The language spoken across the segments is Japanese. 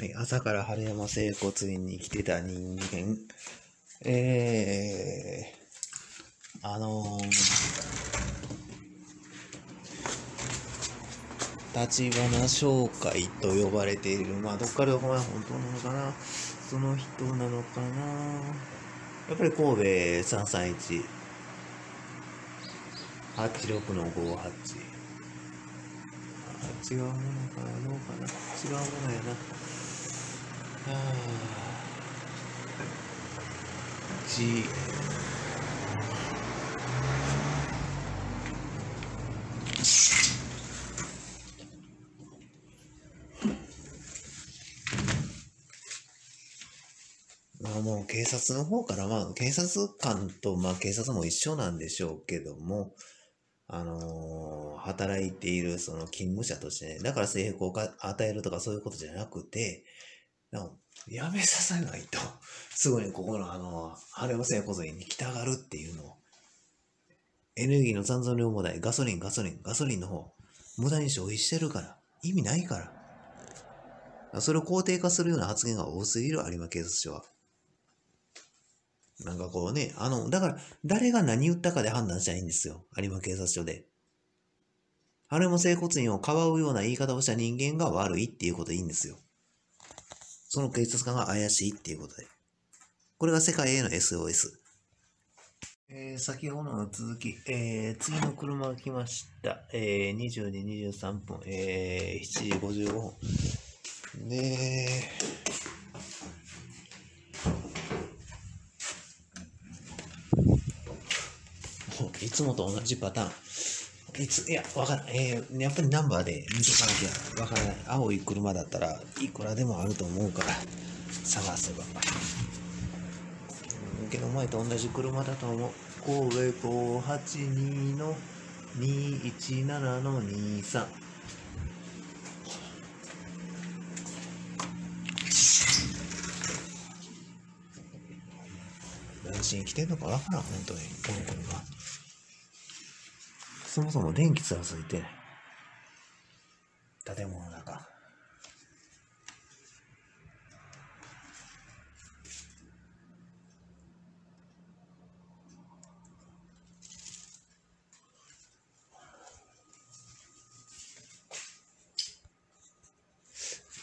はい、朝から春山整骨院に来てた人間、えー、あのー、立花商会と呼ばれている、まあ、どっからお前本当なのかな？その人なのかな？やっぱり神戸331、86の58。違うものかな？どうかな？違うものやな。ああ。G。まあもう警察の方から、まあ警察官とまあ警察も一緒なんでしょうけども、あのー働いているその勤務者としてね、だから性服を与えるとかそういうことじゃなくて、やめさせないと、すぐにここのあの、春山整骨院に来たがるっていうのを、エネルギーの残存量もない、ガソリン、ガソリン、ガソリンの方、無駄に消費してるから、意味ないから。それを肯定化するような発言が多すぎる、有馬警察署は。なんかこうね、あの、だから、誰が何言ったかで判断したらいいんですよ。有馬警察署で。春山整骨院をかばうような言い方をした人間が悪いっていうことでいいんですよ。その警察官が怪しいっていうことで。これが世界への SOS。えー、先ほどの続き、えー、次の車が来ました。えー、20時23分、えー、7時55分。で、もういつもと同じパターン。いつ、いや、わからん。えー、やっぱりナンバーで見とかなきゃわからない。青い車だったらいくらでもあると思うから、探せば。けど前と同じ車だと思う。神戸582の217の23。何しに来てんのかわからん、本当に、この車。そもそも電気つらついて。建物の中。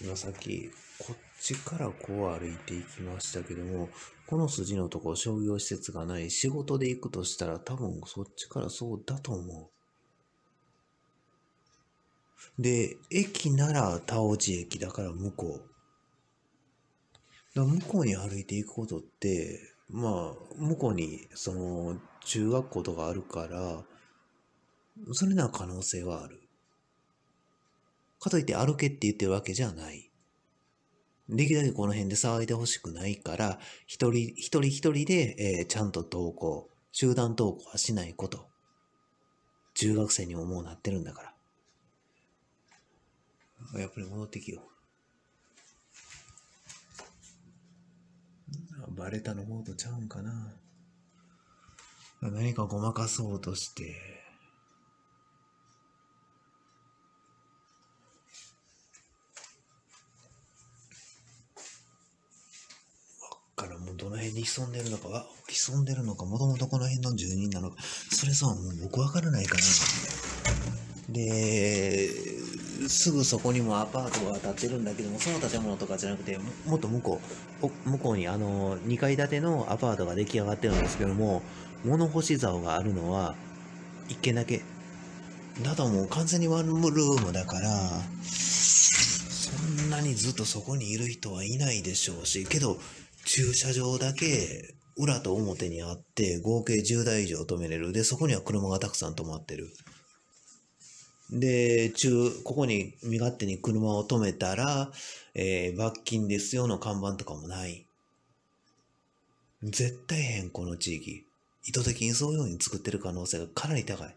今さっき、こっちからこう歩いていきましたけども、この筋のとこ商業施設がない、仕事で行くとしたら多分そっちからそうだと思う。で、駅なら田尾地駅だから向こう。だ向こうに歩いていくことって、まあ、向こうにその中学校とかあるから、それなら可能性はある。かといって歩けって言ってるわけじゃない。できるだけこの辺で騒いでほしくないから、一人一人一人で、えーちゃんと登校、集団登校はしないこと。中学生にももうなってるんだから。やっぱり戻ってきよう。バレたの方とちゃうんかな。何かごまかそうとして、からもうどの辺に潜んでるのか。は潜んでるのか。もともとこの辺の住人なのか。それさもう僕わからないからですぐそこにもアパートが建ってるんだけどもその建物とかじゃなくてもっと向こう向こうにあの2階建てのアパートが出来上がってるんですけども物干し竿があるのは1軒だけ。だともう完全にワンルームだからそんなにずっとそこにいる人はいないでしょうしけど駐車場だけ裏と表にあって合計10台以上止めれる。でそこには車がたくさん止まってる。で中ここに身勝手に車を止めたら、えー罰金ですよの看板とかもない。絶対変この地域。意図的にそういうように作ってる可能性がかなり高い。